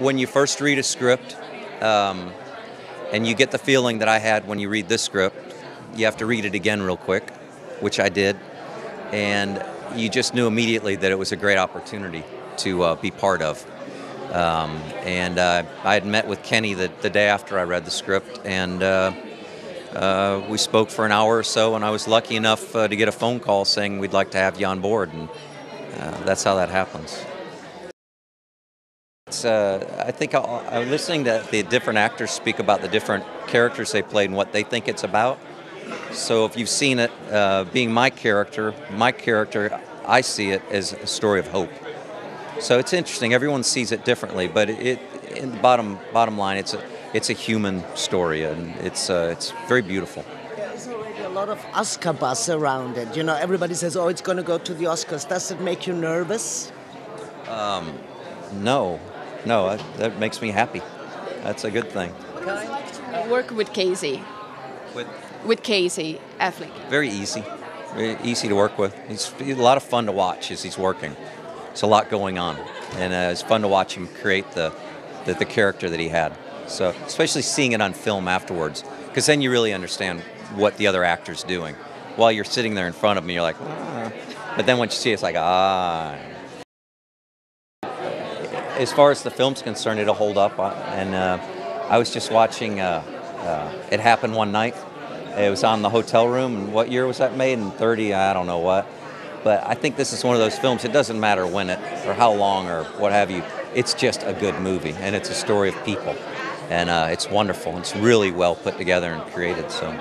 when you first read a script, um, and you get the feeling that I had when you read this script, you have to read it again real quick, which I did, and you just knew immediately that it was a great opportunity to uh, be part of. Um, and uh, I had met with Kenny the, the day after I read the script, and uh, uh, we spoke for an hour or so, and I was lucky enough uh, to get a phone call saying we'd like to have you on board, and uh, that's how that happens. It's, uh, I think I'll, I'm listening to the different actors speak about the different characters they played and what they think it's about. So if you've seen it, uh, being my character, my character, I see it as a story of hope. So it's interesting. Everyone sees it differently, but it, in the bottom bottom line, it's a it's a human story, and it's uh, it's very beautiful. There's already a lot of Oscar buzz around it. You know, everybody says, "Oh, it's going to go to the Oscars." Does it make you nervous? Um, no, no, that, that makes me happy. That's a good thing. Work with Casey. With With Casey Affleck. very easy, very easy to work with. He's, he's a lot of fun to watch as he's working. It's a lot going on, and uh, it's fun to watch him create the, the the character that he had. So especially seeing it on film afterwards, because then you really understand what the other actor's doing. While you're sitting there in front of him, you're like, ah. but then once you see it, it's like, ah. As far as the film's concerned, it'll hold up. uh, And uh, I was just watching. Uh, uh, it happened one night. It was on the hotel room. And what year was that made? In 30, I don't know what. But I think this is one of those films. It doesn't matter when it or how long or what have you. It's just a good movie, and it's a story of people, and uh, it's wonderful. It's really well put together and created. So.